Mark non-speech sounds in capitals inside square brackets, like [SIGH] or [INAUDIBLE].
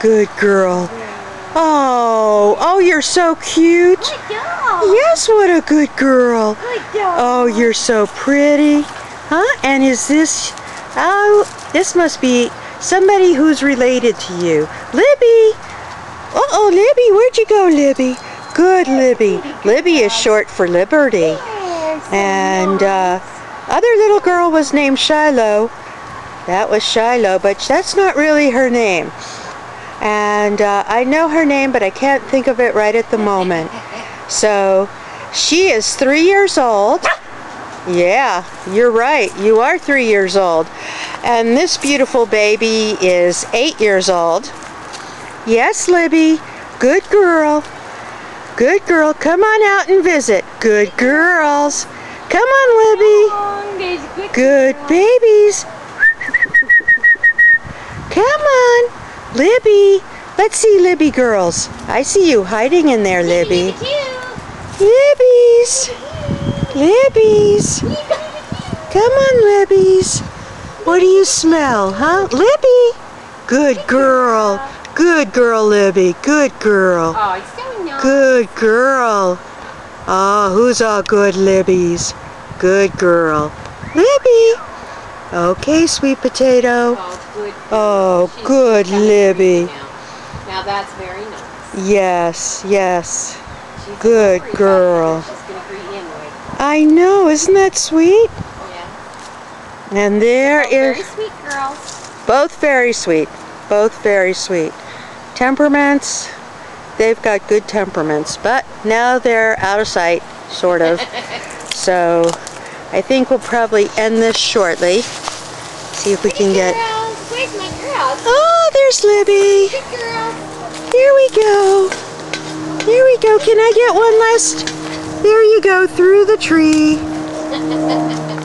Good girl. Oh, oh, you're so cute. Yes, what a good girl. Good dog. Oh, you're so pretty. Huh? And is this, oh, this must be somebody who's related to you. Libby. Uh-oh, Libby, where'd you go, Libby? Good, Libby. Libby is short for Liberty. And uh, other little girl was named Shiloh. That was Shiloh, but that's not really her name. And uh, I know her name, but I can't think of it right at the moment. So she is three years old. Yeah, you're right. You are three years old. And this beautiful baby is eight years old. Yes, Libby. Good girl. Good girl. Come on out and visit. Good girls. Come on, Libby. Good babies. Come on, Libby. Let's see Libby girls. I see you hiding in there, Libby. Libbies. Libbies. Come on, Libbies. What do you smell, huh? Libby. Good girl. Good girl, Libby. Good girl. Oh, it's so nice. Good girl. Oh, who's all good Libbies? Good girl. Libby. Okay, sweet potato. Oh, good. Oh, She's good Libby. Now. now that's very nice. Yes, yes. She's Good girl. that She's going to greet in with. I know, isn't that sweet? Yeah. And there Oh, very sweet girls. both very sweet. Both very sweet. Temperaments, they've got good temperaments, but now they're out of sight, sort of. [LAUGHS] so I think we'll probably end this shortly. See if we can get. Girls, where's my girls? Oh, there's Libby. Here we go. Here we go. Can I get one last? There you go, through the tree. [LAUGHS]